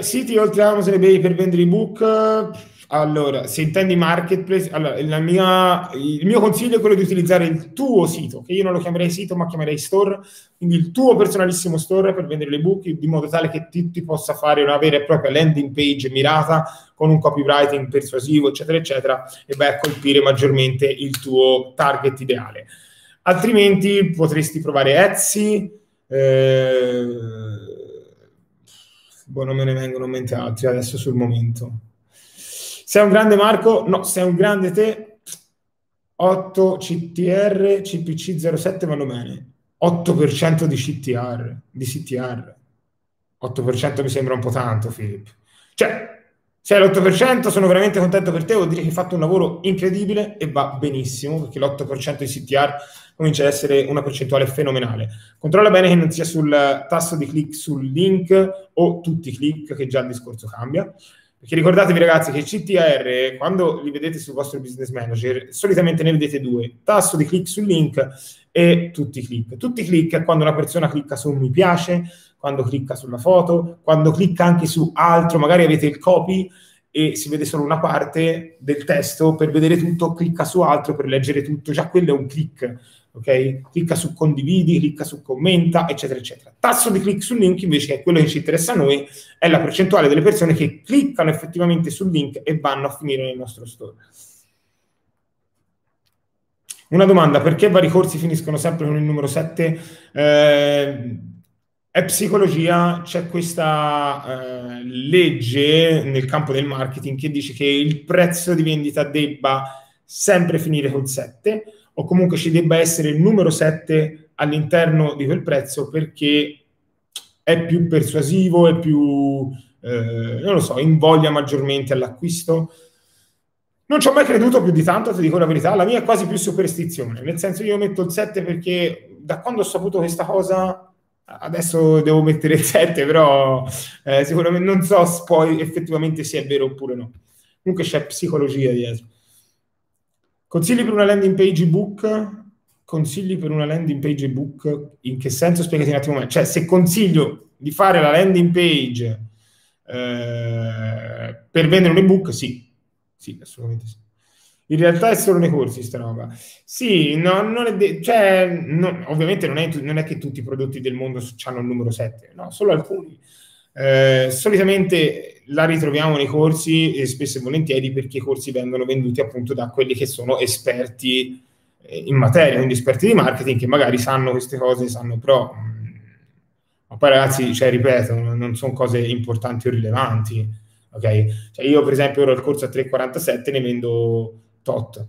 Siti oltre Amazon e eBay per vendere ebook. Allora, se intendi marketplace, allora, mia, il mio consiglio è quello di utilizzare il tuo sito, che io non lo chiamerei sito, ma chiamerei store, quindi il tuo personalissimo store per vendere l'ebook, di modo tale che ti, ti possa fare una vera e propria landing page mirata con un copywriting persuasivo, eccetera, eccetera, e vai a colpire maggiormente il tuo target ideale. Altrimenti potresti provare Etsy, eh, boh, non me ne vengono in mente altri adesso sul momento. Sei un grande Marco? No, sei un grande te. 8 CTR, CPC 07 vanno bene. 8% di CTR, di CTR. 8% mi sembra un po' tanto, Filippo. Cioè, se hai l'8% sono veramente contento per te, vuol dire che hai fatto un lavoro incredibile e va benissimo, perché l'8% di CTR comincia ad essere una percentuale fenomenale. Controlla bene che non sia sul tasso di click sul link o tutti i click, che già il discorso cambia. Perché ricordatevi ragazzi che CTR, quando li vedete sul vostro business manager, solitamente ne vedete due, tasso di click sul link e tutti i click. Tutti i click è quando una persona clicca su mi piace, quando clicca sulla foto, quando clicca anche su altro, magari avete il copy e si vede solo una parte del testo, per vedere tutto clicca su altro per leggere tutto, già quello è un click ok? Clicca su condividi, clicca su commenta, eccetera, eccetera. Tasso di click sul link invece, è quello che ci interessa a noi, è la percentuale delle persone che cliccano effettivamente sul link e vanno a finire nel nostro store. Una domanda, perché vari corsi finiscono sempre con il numero 7? Eh, è psicologia, c'è questa eh, legge nel campo del marketing che dice che il prezzo di vendita debba sempre finire col 7 o comunque ci debba essere il numero 7 all'interno di quel prezzo perché è più persuasivo, è più, eh, non lo so, invoglia maggiormente all'acquisto. Non ci ho mai creduto più di tanto, ti dico la verità, la mia è quasi più superstizione, nel senso io metto il 7 perché da quando ho saputo questa cosa adesso devo mettere il 7, però eh, sicuramente non so poi effettivamente se è vero oppure no. Comunque c'è psicologia dietro. Consigli per una landing page ebook? Consigli per una landing page ebook? In che senso? Spiegati un attimo. Cioè, se consiglio di fare la landing page eh, per vendere un ebook, sì. Sì, assolutamente sì. In realtà è solo nei corsi sta roba. Sì, no, non è de- cioè, no, ovviamente non è, non è, che tutti i prodotti del mondo hanno il numero 7, no, solo alcuni. Eh, solitamente la ritroviamo nei corsi e spesso e volentieri perché i corsi vengono venduti appunto da quelli che sono esperti eh, in materia, quindi esperti di marketing che magari sanno queste cose, sanno però, mm, ma poi ragazzi, cioè, ripeto, non sono cose importanti o rilevanti, ok? Cioè io per esempio ora il corso a 3,47 ne vendo tot.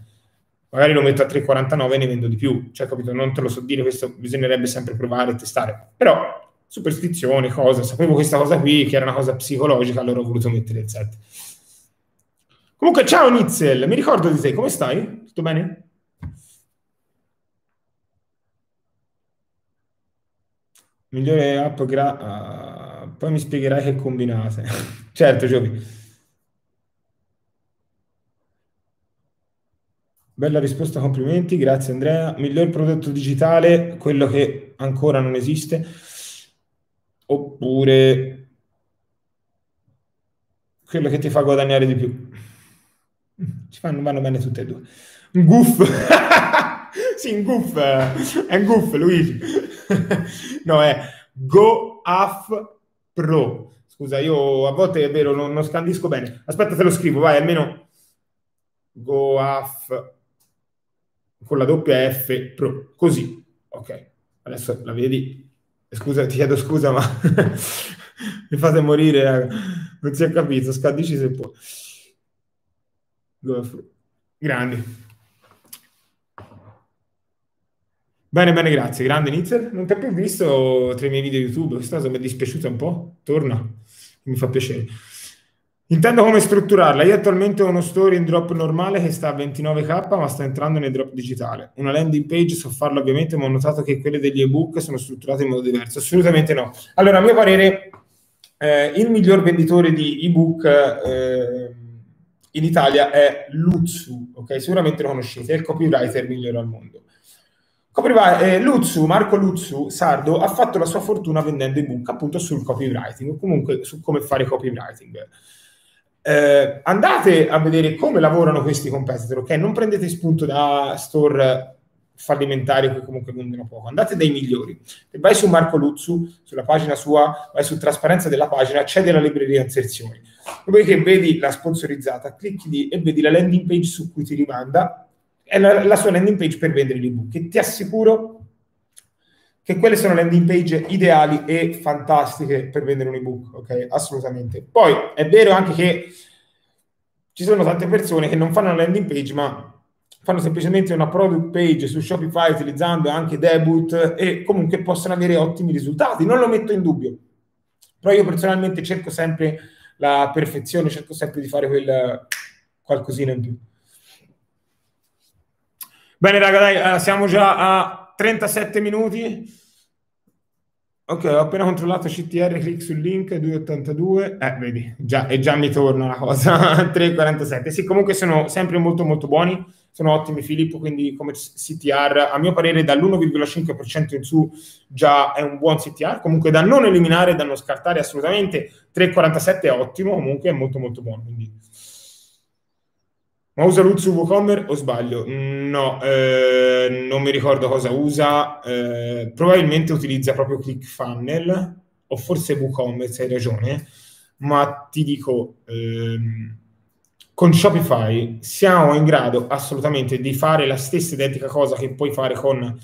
magari lo metto a 3,49 e ne vendo di più. Cioè, capito? Non te lo so dire, questo bisognerebbe sempre provare e testare. Però, superstizione, cosa, sapevo questa cosa qui, che era una cosa psicologica, allora ho voluto mettere il 7. Comunque, ciao Nitzel, mi ricordo di te, come stai? Tutto bene? Migliore app, gra- uh, poi mi spiegherai che combinate. [laughs] certo, Giovi. Bella risposta, complimenti, grazie Andrea. Miglior prodotto digitale, quello che ancora non esiste, oppure quello che ti fa guadagnare di più. Ci fanno, vanno bene tutte e due. Un goof. [laughs] sì, un goof. È un goof, Luigi. [laughs] no, è GoAF Pro. Scusa, io a volte è vero, non, non scandisco bene. Aspetta, te lo scrivo, vai, almeno GoAF con la doppia F Pro, così, ok, adesso la vedi, scusa, ti chiedo scusa, ma [laughs] mi fate morire, raga. non si è capito, scaddici se può. Grandi. Bene, bene, grazie. Grande Nitzer. Non ti ho più visto tra i miei video YouTube. Questa cosa mi è dispiaciuta un po'. Torna. Mi fa piacere. Intendo come strutturarla. Io attualmente ho uno store in drop normale che sta a 29k, ma sta entrando nel drop digitale. Una landing page so farlo ovviamente, ma ho notato che quelle degli ebook sono strutturate in modo diverso. Assolutamente no. Allora, a mio parere, eh, il miglior venditore di ebook eh, in Italia è Lutsu, ok? Sicuramente lo conoscete, è il copywriter migliore al mondo. Eh, Lutsu, Marco Lutsu, Sardo, ha fatto la sua fortuna vendendo ebook appunto sul copywriting, o comunque su come fare copywriting eh, andate a vedere come lavorano questi competitor, ok? Non prendete spunto da store fallimentari che comunque vendono poco, andate dai migliori. E vai su Marco Luzzu, sulla pagina sua, vai su trasparenza della pagina, accedi alla libreria inserzioni. Dopodiché vedi la sponsorizzata, clicchi lì e vedi la landing page su cui ti rimanda, è la, la sua landing page per vendere l'ebook. E ti assicuro che quelle sono landing page ideali e fantastiche per vendere un ebook, ok? Assolutamente. Poi è vero anche che ci sono tante persone che non fanno una landing page, ma fanno semplicemente una product page su Shopify utilizzando anche Debut e comunque possono avere ottimi risultati. Non lo metto in dubbio. Però io personalmente cerco sempre la perfezione, cerco sempre di fare quel qualcosina in più. Bene, raga, dai, siamo già a 37 minuti. Ok, ho appena controllato CTR, clic sul link 282, eh, vedi, già, e già mi torna la cosa, [laughs] 347. Sì, comunque sono sempre molto molto buoni, sono ottimi Filippo, quindi come CTR, a mio parere dall'1,5% in su già è un buon CTR, comunque da non eliminare, da non scartare assolutamente, 3,47 è ottimo, comunque è molto molto buono, quindi ma usa Lutz WooCommerce o sbaglio? No, eh, non mi ricordo cosa usa. Eh, probabilmente utilizza proprio ClickFunnel o forse WooCommerce, hai ragione. Ma ti dico, ehm, con Shopify siamo in grado assolutamente di fare la stessa identica cosa che puoi fare con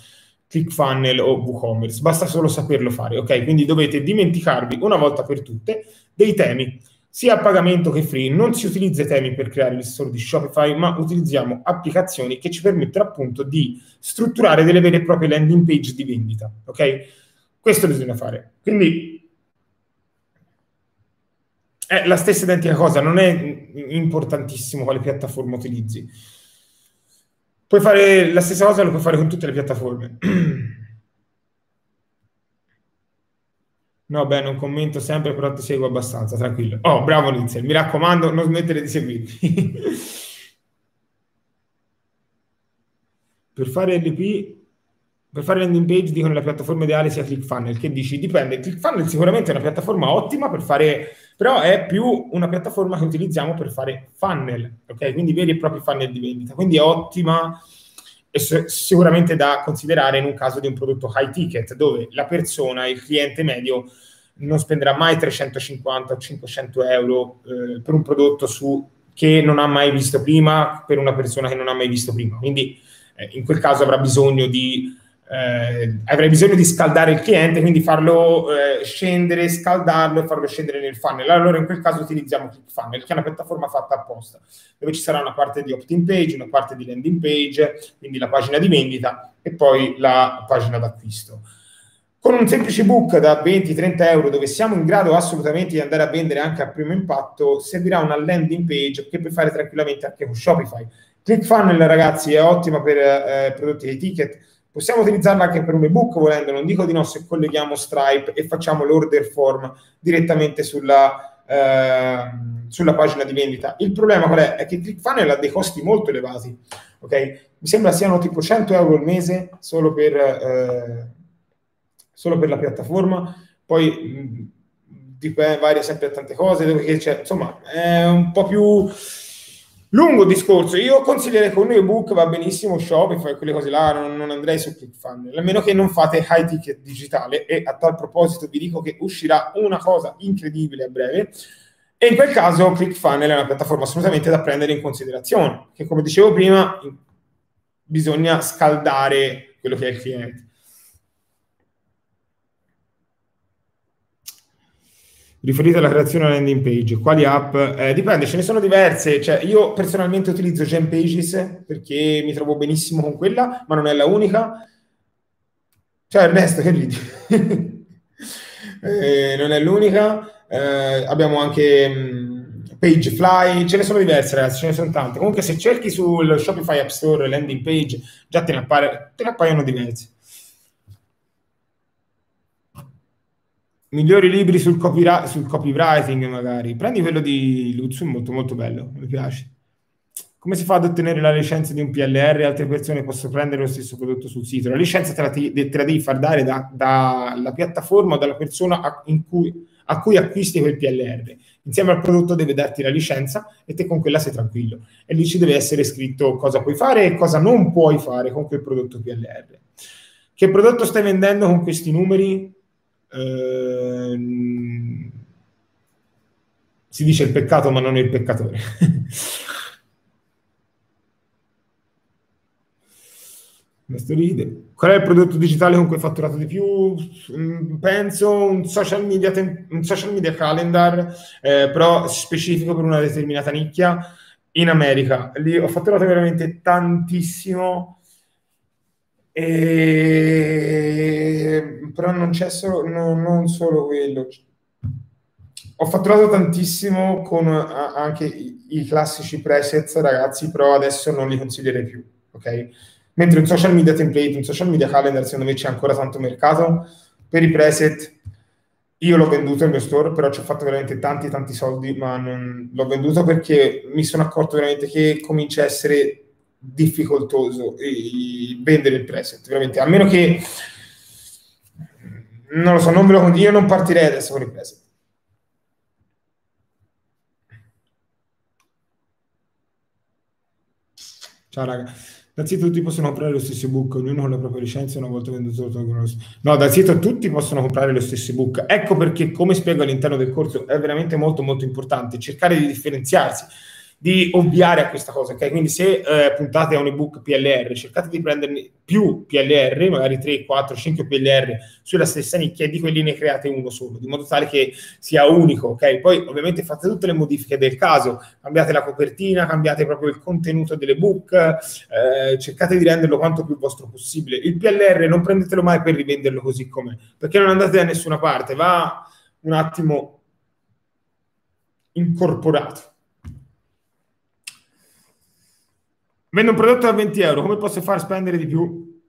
ClickFunnel o WooCommerce. Basta solo saperlo fare, ok? Quindi dovete dimenticarvi una volta per tutte dei temi sia a pagamento che free, non si utilizza i temi per creare il store di Shopify, ma utilizziamo applicazioni che ci permettono appunto di strutturare delle vere e proprie landing page di vendita. Ok? Questo bisogna fare. Quindi è la stessa identica cosa, non è importantissimo quale piattaforma utilizzi. Puoi fare la stessa cosa, lo puoi fare con tutte le piattaforme. [clears throat] No, beh, non commento sempre, però ti seguo abbastanza, tranquillo. Oh, bravo Lindsay, mi raccomando, non smettere di seguirmi. [laughs] per fare LP, per fare landing page dicono che la piattaforma ideale sia ClickFunnels, che dici? Dipende, ClickFunnels sicuramente è una piattaforma ottima per fare, però è più una piattaforma che utilizziamo per fare funnel, ok? Quindi veri e propri funnel di vendita, quindi è ottima e sicuramente da considerare in un caso di un prodotto high ticket dove la persona, il cliente medio non spenderà mai 350 o 500 euro eh, per un prodotto su, che non ha mai visto prima per una persona che non ha mai visto prima. Quindi eh, in quel caso avrà bisogno di eh, avrei bisogno di scaldare il cliente, quindi farlo eh, scendere, scaldarlo e farlo scendere nel funnel. Allora in quel caso utilizziamo ClickFunnels, che è una piattaforma fatta apposta, dove ci sarà una parte di opt-in page, una parte di landing page, quindi la pagina di vendita e poi la pagina d'acquisto. Con un semplice book da 20-30 euro dove siamo in grado assolutamente di andare a vendere anche a primo impatto, servirà una landing page che puoi fare tranquillamente anche con Shopify. ClickFunnels ragazzi è ottima per eh, prodotti di ticket, Possiamo utilizzarla anche per un ebook volendo, non dico di no se colleghiamo Stripe e facciamo l'order form direttamente sulla, eh, sulla pagina di vendita. Il problema qual è? È che ClickFunnels ha dei costi molto elevati, ok? Mi sembra siano tipo 100 euro al mese solo per, eh, solo per la piattaforma, poi mh, dipende, varia sempre da tante cose, insomma, è un po' più Lungo discorso, io consiglierei con ebook va benissimo Shopify, quelle cose là, non, non andrei su ClickFunnels, a meno che non fate high ticket digitale e a tal proposito vi dico che uscirà una cosa incredibile a breve e in quel caso ClickFunnels è una piattaforma assolutamente da prendere in considerazione, che come dicevo prima bisogna scaldare quello che è il cliente. Riferite alla creazione della landing page, quali app? Eh, dipende, ce ne sono diverse. Cioè, io personalmente utilizzo Genpages perché mi trovo benissimo con quella, ma non è la unica. Cioè, Ernesto, che ridi? [laughs] eh, non è l'unica. Eh, abbiamo anche mh, mm, Pagefly, ce ne sono diverse, ragazzi, ce ne sono tante. Comunque, se cerchi sul Shopify App Store landing page, già te ne, appare, te ne appaiono diverse. Migliori libri sul, copyra- sul copywriting, magari. Prendi quello di Luzzu, molto molto bello, mi piace. Come si fa ad ottenere la licenza di un PLR? Altre persone possono prendere lo stesso prodotto sul sito. La licenza te la, te la devi far dare dalla da piattaforma o dalla persona a cui, a cui acquisti quel PLR. Insieme al prodotto deve darti la licenza e te con quella sei tranquillo. E lì ci deve essere scritto cosa puoi fare e cosa non puoi fare con quel prodotto PLR. Che prodotto stai vendendo con questi numeri? Ehm, si dice il peccato ma non il peccatore. [laughs] Qual è il prodotto digitale con cui hai fatturato di più? Mm, penso un social media, un social media calendar, eh, però specifico per una determinata nicchia in America. Lì ho fatturato veramente tantissimo e... Però non c'è solo, no, non solo quello. Ho fatturato tantissimo con anche i, i classici presets, ragazzi, però adesso non li consiglierei più, ok? Mentre un social media template, un social media calendar, secondo me c'è ancora tanto mercato. Per i preset, io l'ho venduto il mio store, però ci ho fatto veramente tanti, tanti soldi, ma non l'ho venduto perché mi sono accorto veramente che comincia a essere difficoltoso vendere il preset, veramente, a meno che non lo so, non ve lo io non partirei adesso con il preset. Ciao raga. Sito tutti possono comprare lo stesso ebook, ognuno con la propria licenza una volta venduto tolgono lo No, dal sito tutti possono comprare lo stesso ebook. Ecco perché, come spiego all'interno del corso, è veramente molto molto importante cercare di differenziarsi di ovviare a questa cosa, ok? Quindi se eh, puntate a un ebook PLR, cercate di prenderne più PLR, magari 3, 4, 5 PLR sulla stessa nicchia e di quelli ne create uno solo, di modo tale che sia unico, ok? Poi ovviamente fate tutte le modifiche del caso, cambiate la copertina, cambiate proprio il contenuto dell'ebook, eh, cercate di renderlo quanto più vostro possibile. Il PLR non prendetelo mai per rivenderlo così com'è, perché non andate da nessuna parte, va un attimo incorporato. Vendo un prodotto a 20 euro, come posso far spendere di più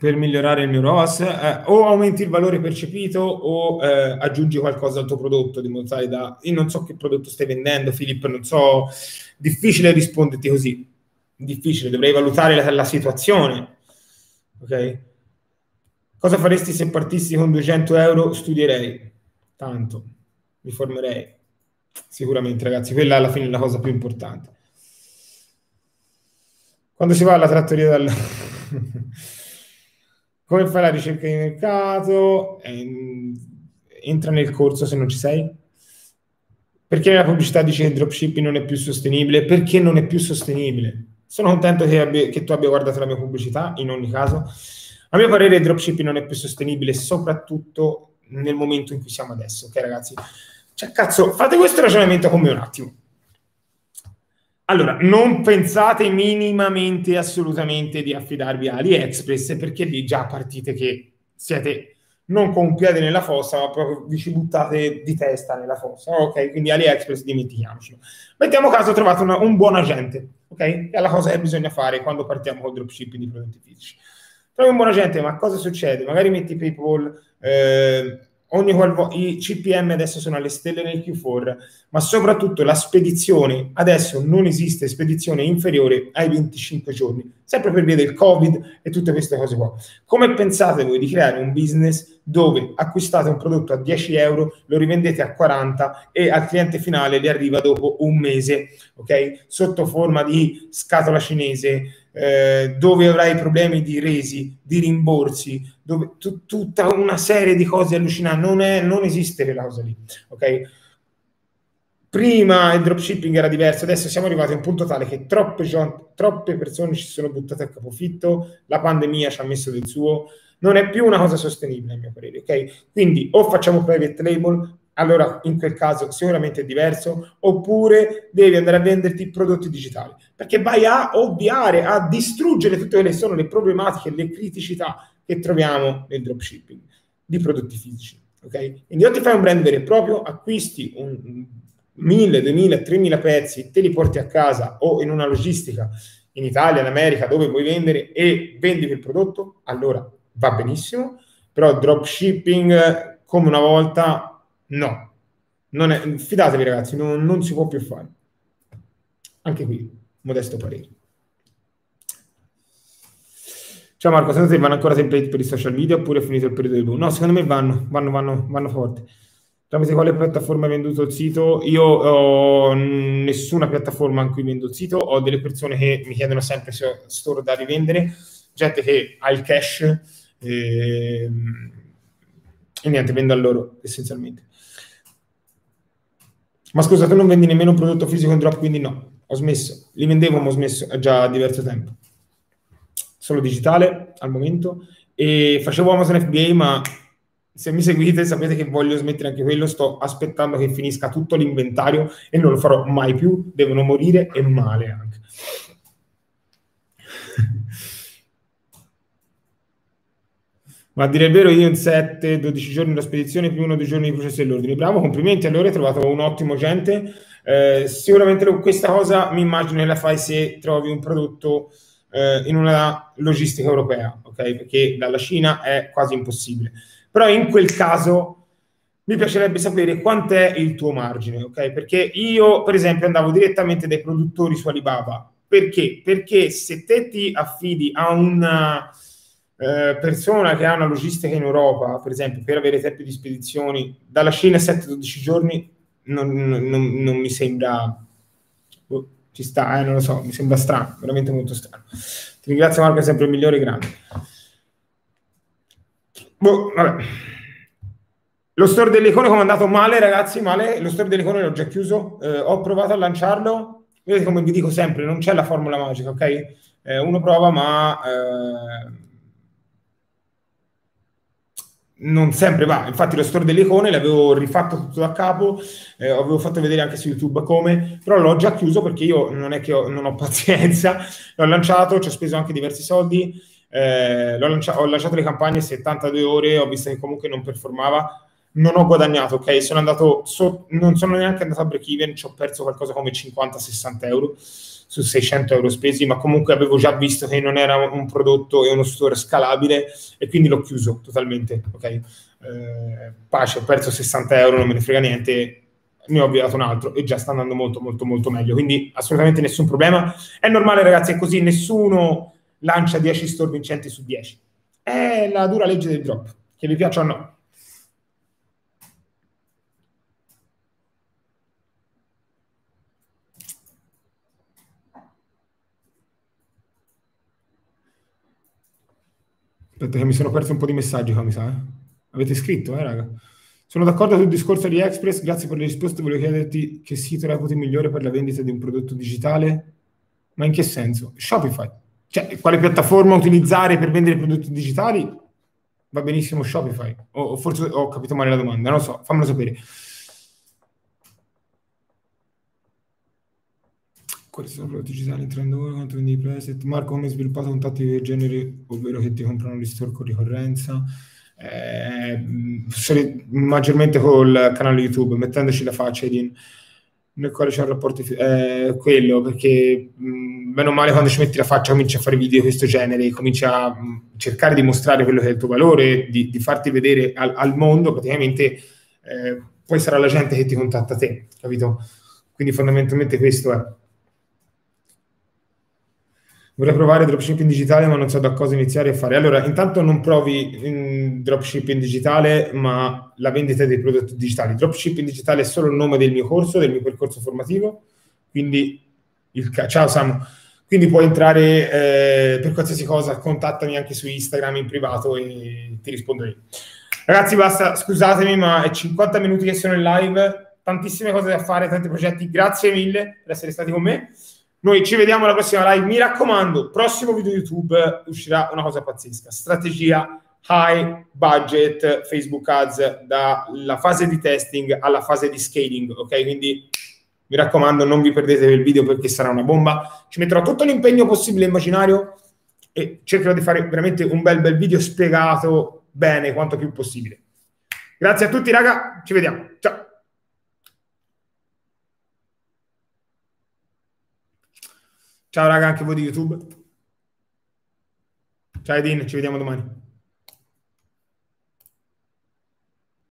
per migliorare il mio ROAS? Eh, o aumenti il valore percepito o eh, aggiungi qualcosa al tuo prodotto di modo tale da... Io non so che prodotto stai vendendo, Filippo, non so... Difficile risponderti così. Difficile, dovrei valutare la, la situazione. Ok? Cosa faresti se partissi con 200 euro? Studierei. Tanto. Mi formerei. Sicuramente, ragazzi. Quella alla fine è la cosa più importante. Quando si va alla trattoria dal... [laughs] Come fai la ricerca di mercato? Entra nel corso se non ci sei. Perché la pubblicità dice che il dropshipping non è più sostenibile? Perché non è più sostenibile? Sono contento che, abbia, che tu abbia guardato la mia pubblicità, in ogni caso. A mio parere il dropshipping non è più sostenibile, soprattutto nel momento in cui siamo adesso, ok ragazzi? Cioè, cazzo, fate questo ragionamento con me un attimo. Allora, non pensate minimamente, assolutamente di affidarvi a AliExpress perché lì già partite che siete non con un piede nella fossa, ma proprio vi ci buttate di testa nella fossa. Ok, quindi AliExpress dimentichiamocelo. Mettiamo caso trovate una, un buon agente, ok? È la cosa che bisogna fare quando partiamo col dropshipping di prodotti fisici. Trovi un buon agente, ma cosa succede? Magari metti PayPal, eh, ogni qualvo- i CPM adesso sono alle stelle nel Q4, ma soprattutto la spedizione, adesso non esiste spedizione inferiore ai 25 giorni, sempre per via del Covid e tutte queste cose qua. Come pensate voi di creare un business dove acquistate un prodotto a 10 euro, lo rivendete a 40 e al cliente finale vi arriva dopo un mese, ok? Sotto forma di scatola cinese, eh, dove avrai problemi di resi, di rimborsi, dove, t- tutta una serie di cose allucinanti. Non, è, non esiste quella cosa lì, ok? Prima il dropshipping era diverso, adesso siamo arrivati a un punto tale che troppe, troppe persone ci sono buttate a capofitto, la pandemia ci ha messo del suo, non è più una cosa sostenibile a mio parere, ok? Quindi o facciamo private label allora in quel caso sicuramente è diverso, oppure devi andare a venderti prodotti digitali, perché vai a ovviare, a distruggere tutte quelle che sono le problematiche, le criticità che troviamo nel dropshipping di prodotti fisici. Ok? Quindi o ti fai un brand vero e proprio, acquisti un 1000, 2000, 3000 pezzi, te li porti a casa o in una logistica in Italia, in America, dove vuoi vendere e vendi il prodotto, allora va benissimo, però dropshipping come una volta No, non è, fidatevi ragazzi, non, non, si può più fare. Anche qui, modesto parere. Ciao Marco, secondo te vanno ancora template per i social media oppure è finito il periodo di boom? No, secondo me vanno, vanno, vanno, vanno forte. Tramite quale piattaforma hai venduto il sito? Io ho nessuna piattaforma in cui vendo il sito, ho delle persone che mi chiedono sempre se ho store da rivendere, gente che ha il cash e, e niente, vendo a loro essenzialmente. Ma scusa, tu non vendi nemmeno un prodotto fisico in drop, quindi no, ho smesso. Li vendevo, ma ho smesso già diverso tempo. Solo digitale al momento. E facevo Amazon FBA, ma se mi seguite sapete che voglio smettere anche quello. Sto aspettando che finisca tutto l'inventario e non lo farò mai più. Devono morire e male anche. Ma a dire il vero, io in 7-12 giorni la spedizione più uno o due giorni di processo dell'ordine. Bravo, complimenti. Allora hai trovato un ottimo agente. Eh, sicuramente questa cosa mi immagino la fai se trovi un prodotto eh, in una logistica europea, ok? Perché dalla Cina è quasi impossibile. Però in quel caso mi piacerebbe sapere quant'è il tuo margine, ok? Perché io, per esempio, andavo direttamente dai produttori su Alibaba. Perché? Perché se te ti affidi a una eh, persona che ha una logistica in Europa, per esempio, per avere tempi di spedizioni dalla Cina 7-12 giorni, non, non, non, mi sembra... Oh, ci sta, eh, non lo so, mi sembra strano, veramente molto strano. Ti ringrazio Marco, è sempre il migliore, grande. Boh, vabbè. Lo store delle icone come è andato male, ragazzi, male. Lo store delle icone l'ho già chiuso. Eh, ho provato a lanciarlo. Vedete come vi dico sempre, non c'è la formula magica, ok? Eh, uno prova, ma... Eh, non sempre va. Infatti, lo store delle icone l'avevo rifatto tutto da capo, eh, avevo fatto vedere anche su YouTube come, però l'ho già chiuso perché io non è che ho, non ho [laughs] pazienza. L'ho lanciato, ci ho speso anche diversi soldi. Eh, lancia- ho lanciato le campagne 72 ore, ho visto che comunque non performava. Non ho guadagnato, ok? Sono andato, so- non sono neanche andato a break even, ci ho perso qualcosa come 50-60 euro su 600 euro spesi, ma comunque avevo già visto che non era un prodotto e uno store scalabile e quindi l'ho chiuso totalmente. Ok, eh, pace, ho perso 60 euro, non me ne frega niente, ne ho avviato un altro e già sta andando molto, molto, molto meglio. Quindi assolutamente nessun problema. È normale, ragazzi, è così, nessuno lancia 10 store vincenti su 10. È la dura legge del drop, che vi piaccia o no. Aspetta che mi sono perso un po' di messaggi qua, mi sa. Eh? Avete scritto, eh, raga? Sono d'accordo sul discorso di Express, grazie per le risposte. Volevo chiederti che sito reputi migliore per la vendita di un prodotto digitale? Ma in che senso? Shopify. cioè, quale piattaforma utilizzare per vendere prodotti digitali? Va benissimo Shopify. O, o forse ho capito male la domanda, non lo so, fammelo sapere. Quali sono prodotti digitali entrando ora? Quanto vendi i preset? Marco, come hai sviluppato contatti del genere, ovvero che ti comprano gli store con ricorrenza? Eh, maggiormente col canale YouTube, mettendoci la faccia di nel quale c'è un rapporto eh, quello perché mh, meno male quando ci metti la faccia cominci a fare video di questo genere cominci a mh, cercare di mostrare quello che è il tuo valore di, di farti vedere al, al mondo praticamente eh, poi sarà la gente che ti contatta te capito quindi fondamentalmente questo è Vorrei provare dropshipping digitale, ma non so da cosa iniziare a fare. Allora, intanto non provi in dropshipping digitale, ma la vendita dei prodotti digitali. Dropshipping digitale è solo il nome del mio corso, del mio percorso formativo. Quindi, il, ciao Samu. Quindi puoi entrare eh, per qualsiasi cosa, contattami anche su Instagram in privato e ti rispondo io. Ragazzi, basta, scusatemi, ma è 50 minuti che sono in live, tantissime cose da fare, tanti progetti. Grazie mille per essere stati con me. Noi ci vediamo alla prossima live. Mi raccomando, prossimo video YouTube uscirà una cosa pazzesca. Strategia high budget Facebook Ads dalla fase di testing alla fase di scaling, ok? Quindi mi raccomando, non vi perdete il video perché sarà una bomba. Ci metterò tutto l'impegno possibile immaginario e cercherò di fare veramente un bel bel video spiegato bene quanto più possibile. Grazie a tutti, raga. Ci vediamo. Ciao. Ciao raga, anche voi di YouTube. Ciao Edin, ci vediamo domani.